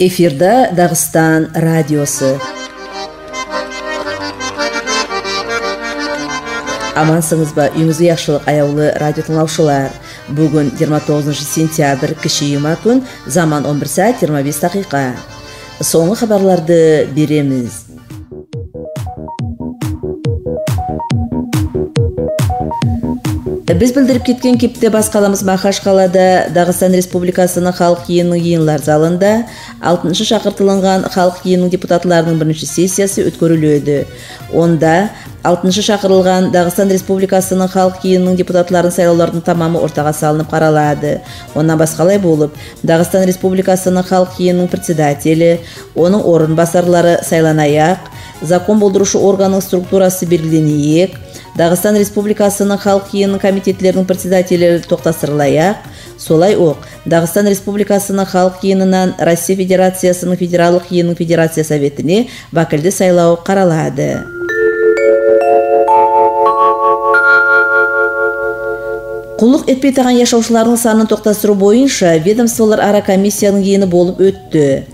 эфирда дагыстан радиосу амансыңызбы үйүңүзгө жакшылык аялы радио тыңлоочулар бүгүн жыйырма тогузунчу сентябрь киши юма күн заман он бир саат жыйырма беш дакыйка соңку кабарларды беребиз биз билдирип кеткен кепте бас калабыз махашкалада дагыстан республикасынын калк кийининин жыйындар залында алтымыш шакыртылган калк кийининин депутатларынын биринчи сессиясы өткөрүлүүдө онда алтымыш чакырылган дагыстан республикасынын калк кийининин депутатларын сайлоолордун тамамы ортого салынып каралады мындан башкалай болуп дагыстан республикасынын калк кийининин председатели онун орун басарлары сайланаяк закон болдурушу органдын структурасы дагыстан республикасынын калк кийининин комитетлеринин председательдери токтоштурулаяк солай ок дагыстан республикасынын калк кийининен россия федерациясынын федералдык кийининин федерация советине вакилдик сайлоо каралады кулдук этпей таган жашоочулардын санын токтоштуруу боюнча ведомстволор ара комиссиянын кийини болуп өттү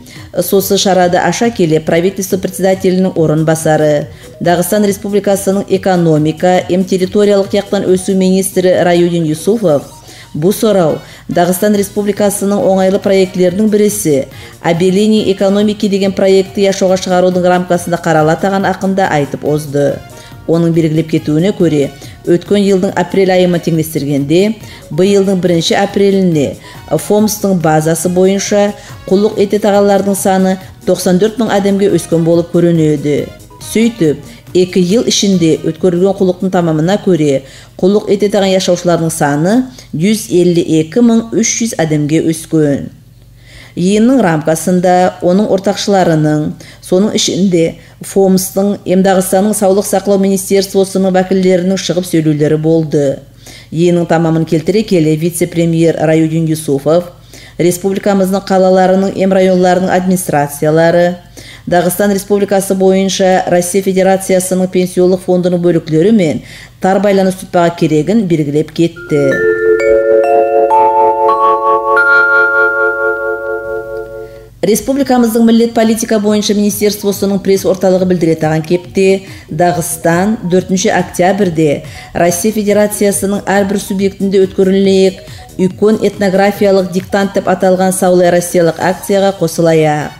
сосы шарада аша келе правительство председателинин орун басары дагыстан республикасынын экономика эм территориялык жактан өсүү министри раюдин юсуфов бул суроо дагыстан республикасынын оңайлуу проектилеринин бириси обеление экономики деген проектти жашоого чыгаруунун рамкасында карала атаган акында айтып озду онун белгилеп кетүүнө көрө өткөн жылдын апрель айы менен теңдештиргенде быйылдын биринчи апрелине фомстун базасы боюнча кулдук эте тагалардын саны токсон төрт миң адамга өскөн болуп көрүнүүдө сөйтүп эки жыл ичинде өткөрүлгөн кулдуктун тамамына көрө кулдук эте таган жашоочулардын саны жүз элүү эки миң үч жүз адамга өскөн жыйындын рамкасында онун ортакчыларынын сонун ичинде фомстун эм дагыстанның саулык сактоо министерствосунун вакилдеринин чыгып сүйлөөлөрү болду жыйындын тамамын келтире келе вице премьер раюдин юсуфов республикабыздын калаларынын эм районларынын администрациялары дагыстан республикасы боюнча россия федерациясынын пенсиондук фондунун бөлүклөрү менен тар байланыш тутпага керегин белгилеп кетти республикабыздын милдет политика боюнча министерствосунун пресс орталыгы билдире таган кепти дагыстан төртүнчү октябрде россия федерациясынын ар бир субъектинде өткөрүлэек үлкөн этнографиялык диктант деп аталган саулай россиялык акцияга косулаяк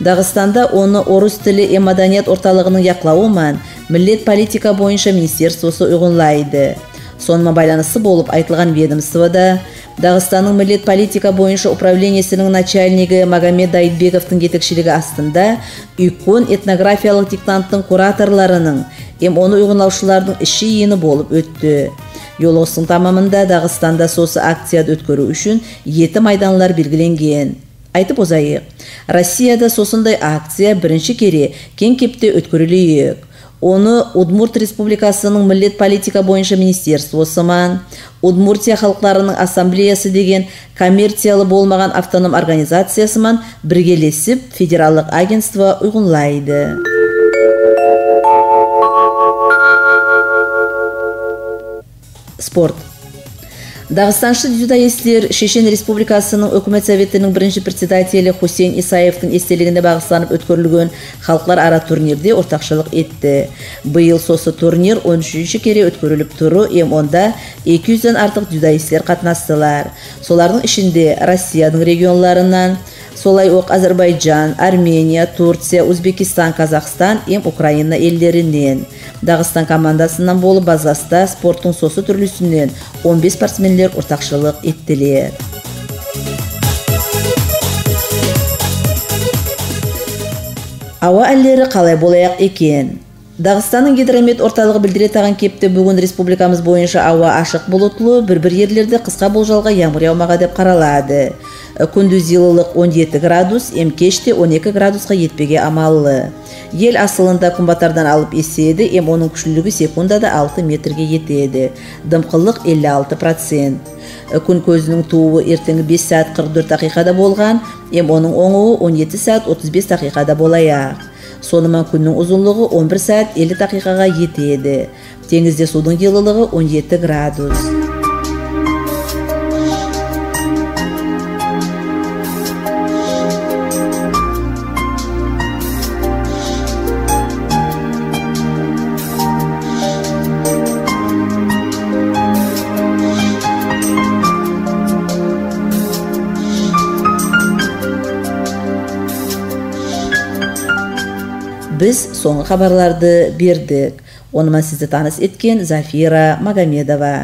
дагыстанда оны орус тили эм маданият орталыгынын яклауы менен милдет политика боюнча министерствосу уйгунлайды сонун менен байланыштуу болуп айтылган ведомствода дагыстандын милдет политика боюнча управлениясынын начальниги магомед дайытбековдун жетекчилиги астында үлкөн этнографиялык диктанттын кураторлорунун эми ону уйгунлоочулардын иш жыйыны болуп өттү жолугуштун тамамында дагыстанда сосы акцияды өткөрүү үчүн эти майданлар белгиленген айтып озайык россияда сосундай акция биринчи кере кең кепте өткөрүлүйүк оны удмурт республикасынын милдет политика боюнча министерствосу менен удмуртия халыкларынын ассамблеясы деген коммерциялуу болмаган автоном организациясы менен биргелешип федералдык агентство уйгунлайды спорт. Дагыстанчы дзюдоисттер шешен республикасынын өкмөт советинин биринчи председатели хусейн исаевдин эстелигине багышланып өткөрүлгөн халыклар ара турнирде ортакчылык этти. Быйыл сосы турнир он үчүнчү кере өткөрүлүп туру эми онда эки жүздөн артык дзюдоисттер катнаштылар солардын ичинде россиянын регионларынан солай ок азербайжан армения турция узбекистан казакстан эм украина элдеринен дагыстан командасынан болуп базаста спорттун сосу түрлүсүнөн он беш спортсмендер ортакчылык эттилер аба аллери калай болояк экен дагыстандын гидромет орталыгы билдире таган кепте бүгүн республикабыз боюнча аба ашык булуттуу бир бир жерлерде кыска болжолго жамгыр жаумага деп каралады күндүз жылуулук он жети градус эми кечте он эки градуска жетпеге амаллы эл асылында күн батардан алып эседи эми онун күчтүүлүгү секундада алты метрге жетеди дымкылык элүү алты процент. Күн көзүнүн туубу эртеңки беш саат кырк төрт дакыйкада болгон эми онун оңугу он жети саат отуз беш дакыйкада болояк узунлугу он бир саат элүү дакыйкага жетеди теңизде суудун жылуулугу он жети градус. Біз соңғы хабарларды бердік онымен сізді таныс еткен зафира магомедова